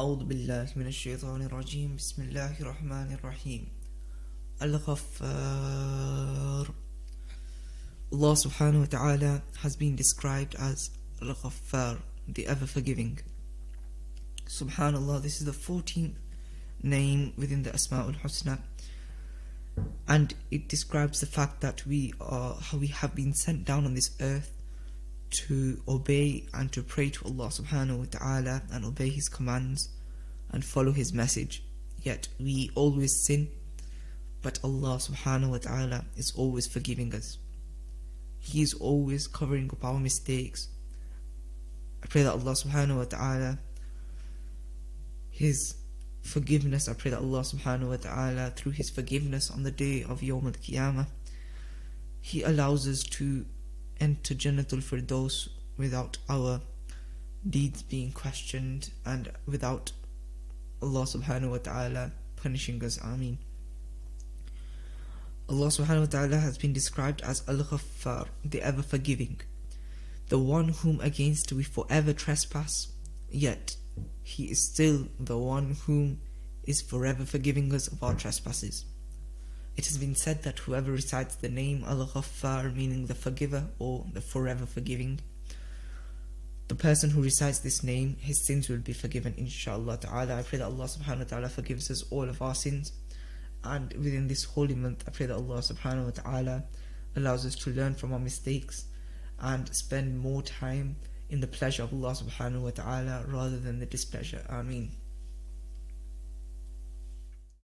أعوذ بالله من الشيطان الرجيم بسم الله الرحمن الرحيم Al-Ghaffar Allah subhanahu wa ta'ala has been described as Al-Ghaffar, the ever forgiving. Subhanallah, this is the 14th name within the Asma'ul Husna and it describes the fact that we are how we have been sent down on this earth to obey and to pray to Allah subhanahu wa ta'ala and obey his commands and follow his message yet we always sin but Allah subhanahu wa ta'ala is always forgiving us he is always covering up our mistakes I pray that Allah subhanahu wa ta'ala his forgiveness. I pray that Allah subhanahu wa ta'ala, through His forgiveness on the day of Yawm al Qiyamah, He allows us to enter Jannatul Firdaus without our deeds being questioned and without Allah subhanahu wa ta'ala punishing us. Ameen. Allah subhanahu wa ta'ala has been described as Al Ghaffar, the ever forgiving, the one whom against we forever trespass, yet he is still the one whom is forever forgiving us of our trespasses. It has been said that whoever recites the name Al Ghaffar, meaning the forgiver or the forever forgiving, the person who recites this name, his sins will be forgiven, inshallah ta'ala. I pray that Allah subhanahu wa ta'ala forgives us all of our sins. And within this holy month, I pray that Allah subhanahu wa ta'ala allows us to learn from our mistakes and spend more time in the pleasure of Allah subhanahu wa ta'ala rather than the displeasure. Ameen.